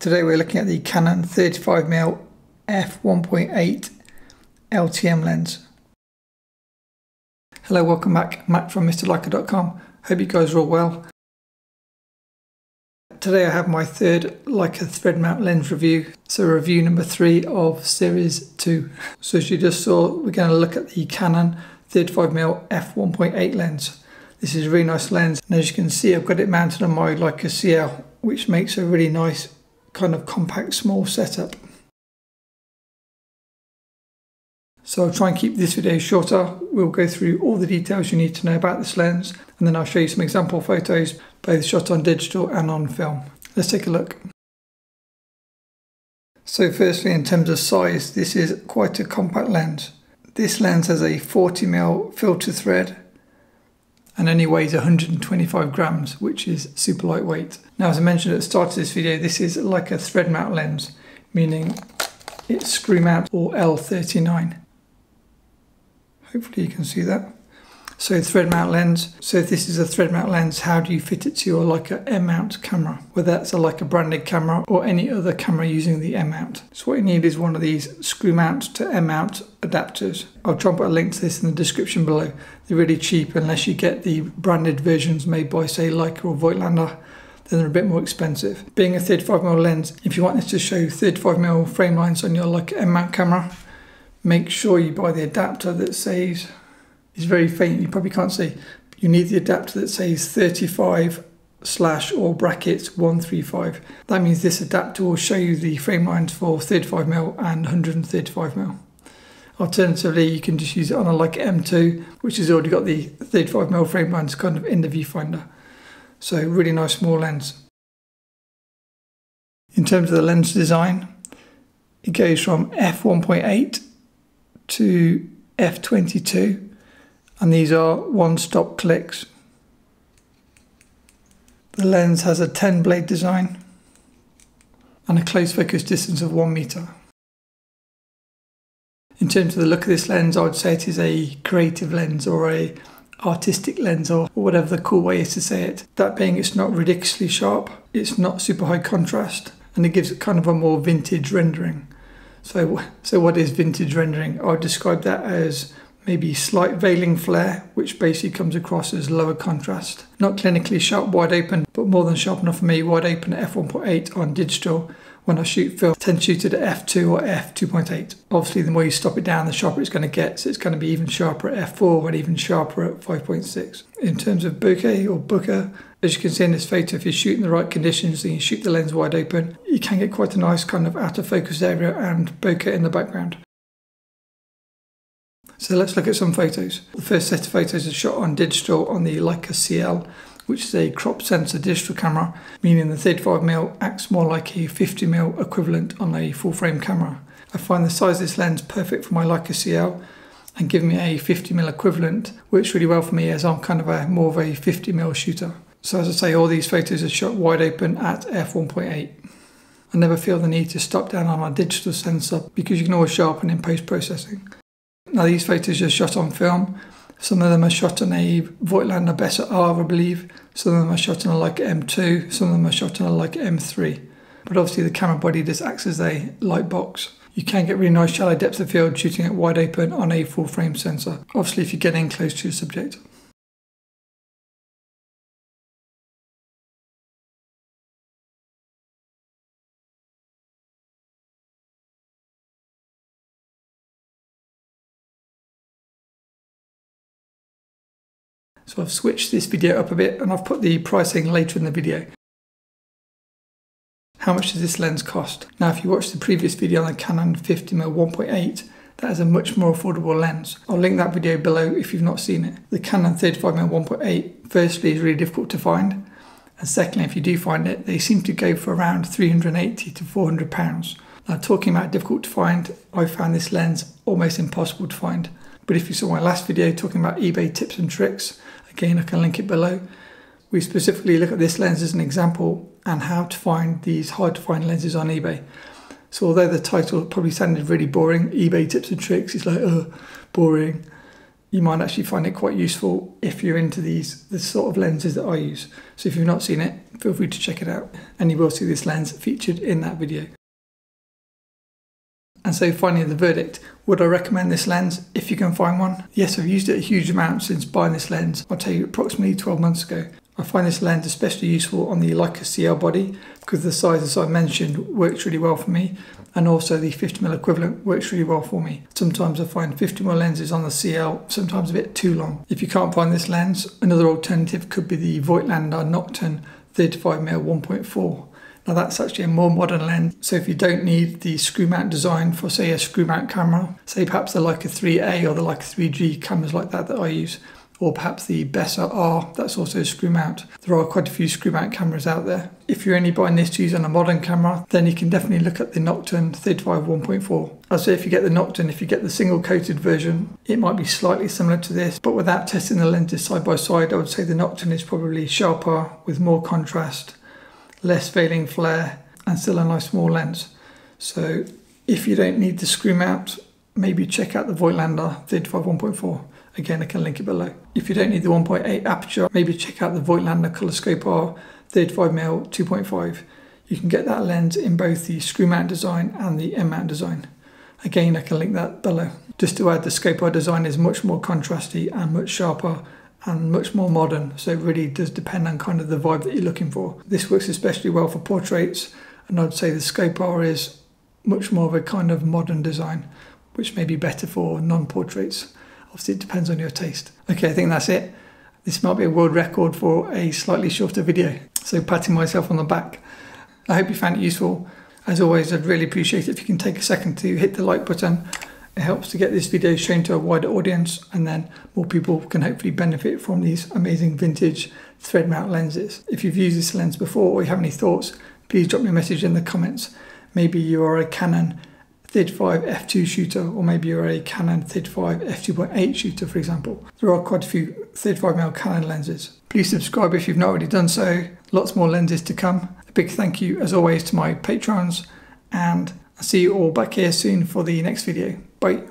Today we're looking at the Canon 35mm f1.8 LTM lens. Hello, welcome back. Matt from MrLeica.com. Hope you guys are all well. Today I have my third Leica thread mount lens review. So review number three of series two. So as you just saw, we're going to look at the Canon 35mm f1.8 lens. This is a really nice lens and as you can see I've got it mounted on my Leica CL which makes a really nice kind of compact small setup. So I'll try and keep this video shorter. We'll go through all the details you need to know about this lens and then I'll show you some example photos both shot on digital and on film. Let's take a look. So firstly in terms of size this is quite a compact lens. This lens has a 40mm filter thread and only weighs 125 grams, which is super lightweight. Now, as I mentioned at the start of this video, this is Leica thread mount lens, meaning it's screw mount or L39. Hopefully you can see that. So thread mount lens. So if this is a thread mount lens, how do you fit it to your Leica M mount camera? Whether that's a Leica branded camera or any other camera using the M mount. So what you need is one of these screw mount to M mount adapters. I'll try and put a link to this in the description below. They're really cheap unless you get the branded versions made by say Leica or Voigtlander then they're a bit more expensive. Being a 35mm lens, if you want this to show 35mm frame lines on your Leica M mount camera, make sure you buy the adapter that says is very faint, you probably can't see. You need the adapter that says 35 slash or brackets 135. That means this adapter will show you the frame lines for 35mm and 135mm. Alternatively, you can just use it on a Leica M2, which has already got the 35mm frame lines kind of in the viewfinder. So really nice small lens. In terms of the lens design, it goes from f1.8 to f22 and these are one-stop clicks. The lens has a 10 blade design and a close focus distance of 1 meter. In terms of the look of this lens, I would say it is a creative lens or a artistic lens or whatever the cool way is to say it. That being it's not ridiculously sharp, it's not super high contrast, and it gives it kind of a more vintage rendering. So, so what is vintage rendering? I would describe that as maybe slight veiling flare, which basically comes across as lower contrast. Not clinically sharp wide open, but more than sharp enough for me wide open at f1.8 on digital when I shoot film, I tend to shoot it at f2 or f2.8. Obviously, the more you stop it down, the sharper it's going to get, so it's going to be even sharper at f4 and even sharper at 5.6. In terms of bokeh or bokeh, as you can see in this photo, if you're shooting the right conditions and you shoot the lens wide open, you can get quite a nice kind of out of focus area and bokeh in the background. So let's look at some photos. The first set of photos are shot on digital on the Leica CL, which is a crop sensor digital camera, meaning the 35mm acts more like a 50mm equivalent on a full frame camera. I find the size of this lens perfect for my Leica CL and giving me a 50mm equivalent works really well for me as I'm kind of a more of a 50mm shooter. So as I say, all these photos are shot wide open at f1.8. I never feel the need to stop down on my digital sensor because you can always sharpen in post-processing. Now these photos are shot on film. Some of them are shot on a Voigtlander Bessa R, I believe. Some of them are shot on a Leica M2. Some of them are shot on a Leica M3. But obviously the camera body just acts as a light box. You can get really nice shallow depth of field shooting it wide open on a full frame sensor. Obviously if you're getting close to your subject. So I've switched this video up a bit and I've put the pricing later in the video. How much does this lens cost? Now if you watched the previous video on the Canon 50mm 1.8, that is a much more affordable lens. I'll link that video below if you've not seen it. The Canon 35mm 1.8 firstly is really difficult to find and secondly if you do find it they seem to go for around 380 to 400 pounds. Now talking about difficult to find, I found this lens almost impossible to find. But if you saw my last video talking about eBay tips and tricks, Again, I can link it below. We specifically look at this lens as an example and how to find these hard to find lenses on eBay. So although the title probably sounded really boring, eBay tips and tricks, is like, oh, boring. you might actually find it quite useful if you're into these the sort of lenses that I use. So if you've not seen it, feel free to check it out and you will see this lens featured in that video. And so finally the verdict, would I recommend this lens if you can find one? Yes, I've used it a huge amount since buying this lens, I'll tell you approximately 12 months ago. I find this lens especially useful on the Leica CL body because the sizes I mentioned works really well for me and also the 50mm equivalent works really well for me. Sometimes I find 50mm lenses on the CL sometimes a bit too long. If you can't find this lens, another alternative could be the Voigtlander Nokton 35mm 1.4. Now that's actually a more modern lens, so if you don't need the screw mount design for say a screw mount camera, say perhaps the Leica 3A or the Leica 3G cameras like that that I use, or perhaps the Bessa R, that's also a screw mount. There are quite a few screw mount cameras out there. If you're only buying this to use on a modern camera, then you can definitely look at the Nokton 35 1.4. I'd say if you get the Nokton, if you get the single coated version, it might be slightly similar to this, but without testing the lenses side by side, I would say the Nokton is probably sharper with more contrast, less veiling flare, and still a nice small lens. So if you don't need the screw mount, maybe check out the Voigtlander 35 1.4. Again, I can link it below. If you don't need the 1.8 aperture, maybe check out the Voigtlander Color Skopar 35mm 2.5. You can get that lens in both the screw mount design and the M mount design. Again, I can link that below. Just to add, the Skopar design is much more contrasty and much sharper and much more modern. So it really does depend on kind of the vibe that you're looking for. This works especially well for portraits, and I'd say the Scope is much more of a kind of modern design, which may be better for non-portraits. Obviously, it depends on your taste. Okay, I think that's it. This might be a world record for a slightly shorter video. So, patting myself on the back. I hope you found it useful. As always, I'd really appreciate it if you can take a second to hit the like button. It helps to get this video shown to a wider audience, and then more people can hopefully benefit from these amazing vintage thread mount lenses. If you've used this lens before or you have any thoughts, please drop me a message in the comments. Maybe you are a Canon 35 f2 shooter or maybe you're a Canon 35 f2.8 shooter for example. There are quite a few 35mm Canon lenses. Please subscribe if you've not already done so. Lots more lenses to come. A big thank you as always to my patrons and I'll see you all back here soon for the next video. Bye.